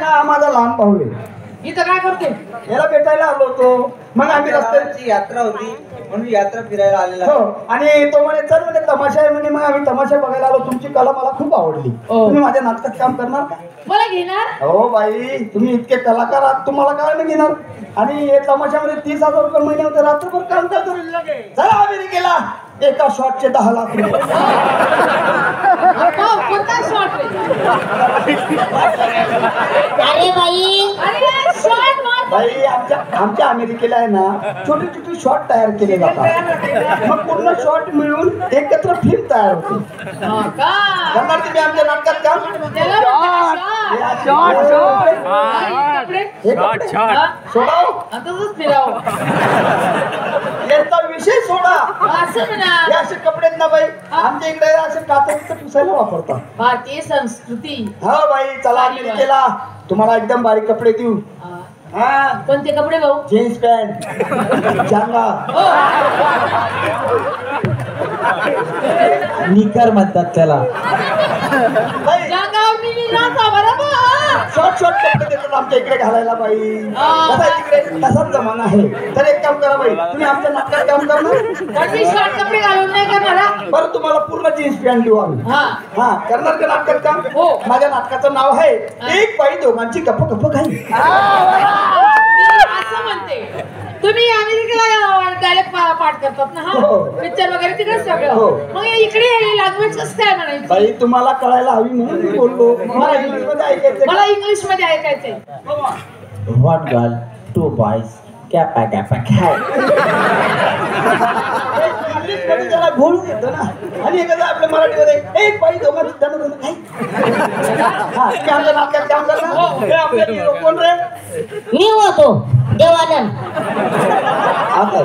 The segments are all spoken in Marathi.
ना माझा लहान भाऊ आहे इथं काय करते? याला भेटायला आलो होतो. मग आम्ही रस्त्यात गावाची यात्रा होती म्हणून यात्रा फिरायला आलेला हो आणि तो म्हणे चल म्हणे तमाशा आहे म्हणे. मग आम्ही तमाशा बघायला आलो. तुमची कला मला खूप आवडली. हो. तुम्ही माझ्या नाटकात काम करणार का? मला घेणार? हो बाई तुम्ही इतके कलाकार आहात तुम्हाला काय नाही घेणार? आणि हे तमाशामध्ये तीस हजार रुपये महिने होते रात्रभर काम करतो. चला अमेरिकेला एका शॉटचे दहा लाख रुपये. अहो, कोणता शॉट अरे बाई. अरे शॉट मार. बाई आमच्या आमच्या अमेरिकेला आहे ना छोटे छोटे शॉट तयार केले जातात. मग पूर्ण शॉट मिळून एकत्र फिल्म तयार होते. हो का? करणार तुम्ही आमच्या नाटकात? सोडाव आणि तसंच फिरावं यांचा विषय सोडा असं म्हणा हे असे कपडे आहेत ना बाई? आमच्या इकडे असे कातडीचं पुसायला वापरतात. भारतीय संस्कृती. हा बाई चला अमेरिकेला तुम्हाला एकदम बारीक कपडे देऊ. हा. हा. कोणते कपडे भाऊ? Jeans pant. जांगा निकर म्हणतात त्याला. शॉर्ट शॉर्ट कपडे देतात आमच्या इकडे घालायला बाई. आहे तिकडे तसाच जमाना आहे. तर एक काम करा बाई तुम्ही आमच्या नाटकात काम करणार? बरं तुम्हाला पूर्ण जीन्स पॅन्ट देऊ आम्ही. हा. हा करणार का नाटकात काम? हो. माझ्या नाटकाचं नाव आहे एक बाई दोघांची गप्प गप्प काही असं म्हणते तुम्ही अमेरिकेला पाठ करतात ना हा? हो. पिक्चर वगैरे तिकडे हो. सगळं मग इकडे लँग्वेज कसं काय म्हणायची. बाई तुम्हाला कळायला हवी म्हणून मी बोललो. मला इंग्लिशमध्ये ऐकायचं मला इंग्लिशमध्ये ऐकायचंय. व्हॉट गर्ल टू बॉयज कॅपा कॅपा काय इंग्लिशमध्ये त्याला घोळून येतं ना. आणि एखादं आपल्या मराठीमध्ये एक बाई दोघांची त्यानं दोघं काही हा तुम्ही आमच्या नाटकात काम करणार हे आपले hero कोण रे? मी होतो. आता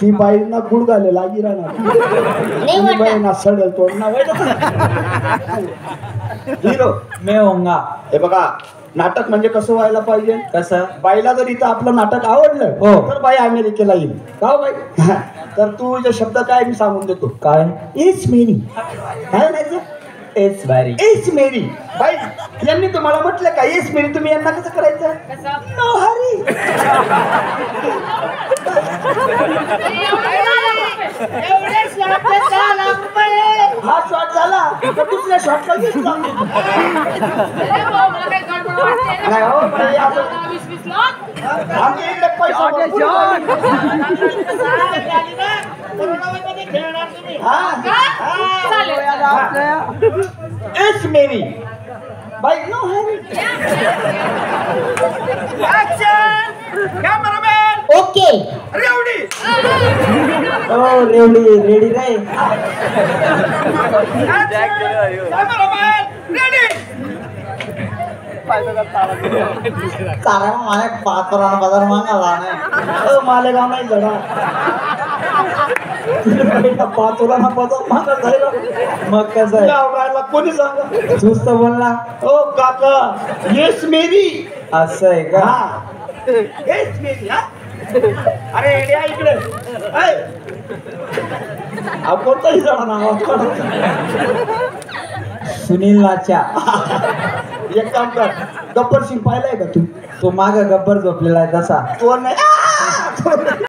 ती बाईंना गुड घाले लागी राहणार. बाईंना सडेल तोडणार. हिरो मी होंगा. हे बघा नाटक म्हणजे कसं व्हायला पाहिजे? कसं? बाईला जर इथं आपलं नाटक आवडलं हो. तर बाई अमेरिकेला येईल. का हो बाई? तर तू जे शब्द काय मी सांगून देतो. काय? इट्स काय म्हणायचं? It's very it's merry. बाई यांनी तुम्हाला म्हटलं का इट्स मेरी तुम्ही यांना कसं करायचं? कसं? नो हरी एवढे शॉट दहा लाख रुपये हा शॉट झाला. तर दुसऱ्या. नाही हो, बाई, असं- आमच्या इकडे पैसा भरपूर आहे. तुम्ही. हा. का? चालेल. इट्स मेरी बाई no hurry okay oh ready ready रे कारण मला पात्र बाजार मागाला नाही मालेगाव नाही जरा पाचोला ना पाचा मागा कसं आहे कोणी सांगा? सुस्त बोलला ओ काका येस मेरी. असं आहे का हा. येस मेरी हा. अरे एड्या इकडे. कोणताही जरा नाव सुनील लाचा एक काम कर. गब्बर सिंग पाहिलाय का तू? तो माग गब्बर झोपलेला आहे तसा. तो नाही!